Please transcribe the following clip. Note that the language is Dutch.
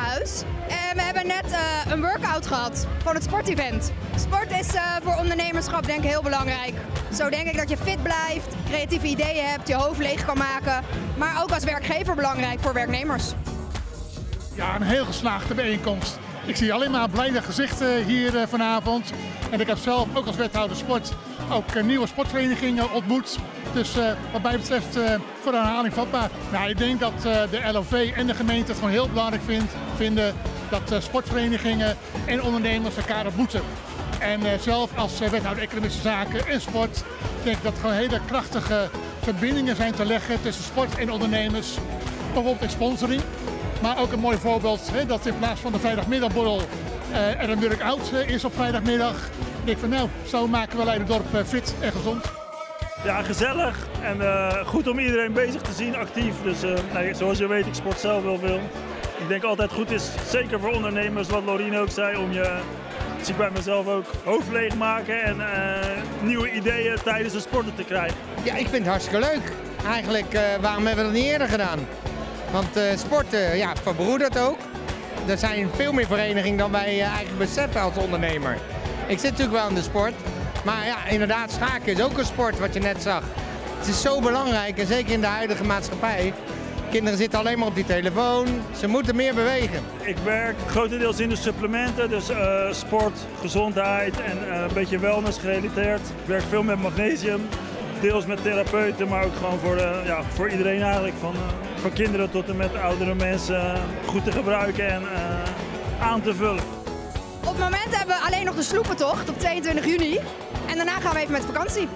Huis. En we hebben net eh, een workout gehad van het sportevent. Sport is eh, voor ondernemerschap denk ik heel belangrijk. Zo denk ik dat je fit blijft, creatieve ideeën hebt, je hoofd leeg kan maken. Maar ook als werkgever belangrijk voor werknemers. Ja, een heel geslaagde bijeenkomst. Ik zie alleen maar blijde gezichten hier eh, vanavond. En ik heb zelf ook als wethouder sport ook eh, nieuwe sportverenigingen ontmoet. Dus eh, wat mij betreft eh, voor herhaling vatbaar. Nou, ik denk dat de LOV en de gemeente het gewoon heel belangrijk vindt, vinden dat sportverenigingen en ondernemers elkaar ontmoeten. En zelf als wethouder economische zaken en sport denk ik dat er gewoon hele krachtige verbindingen zijn te leggen tussen sport en ondernemers. Bijvoorbeeld in sponsoring. Maar ook een mooi voorbeeld hè, dat in plaats van de vrijdagmiddagborrel er een workout is op vrijdagmiddag. Ik denk van nou, zo maken we Leiderdorp eh, fit en gezond. Ja, gezellig en eh, goed om iedereen bezig te zien, actief. Dus eh, nee, zoals je weet, ik sport zelf wel veel. Ik denk altijd goed is, zeker voor ondernemers, wat Lorien ook zei, om je, dat zie ik bij mezelf ook, hoofd leegmaken en eh, nieuwe ideeën tijdens het sporten te krijgen. Ja, ik vind het hartstikke leuk. Eigenlijk, eh, waarom hebben we dat niet eerder gedaan? Want eh sporten, ja, verbroedert ook. Er zijn veel meer verenigingen dan wij eigenlijk beseffen als ondernemer. Ik zit natuurlijk wel in de sport. Maar ja, inderdaad, schaken is ook een sport, wat je net zag. Het is zo belangrijk, en zeker in de huidige maatschappij. Kinderen zitten alleen maar op die telefoon. Ze moeten meer bewegen. Ik werk grotendeels in de supplementen, dus eh, sport, gezondheid en eh, een beetje wellness gerelateerd. Ik werk veel met magnesium, deels met therapeuten, maar ook gewoon voor, eh, ja, voor iedereen eigenlijk. Van, eh, van kinderen tot en met oudere mensen goed te gebruiken en aan te vullen. Op het moment hebben we alleen nog de sloepentocht op 22 juni. En daarna gaan we even met vakantie.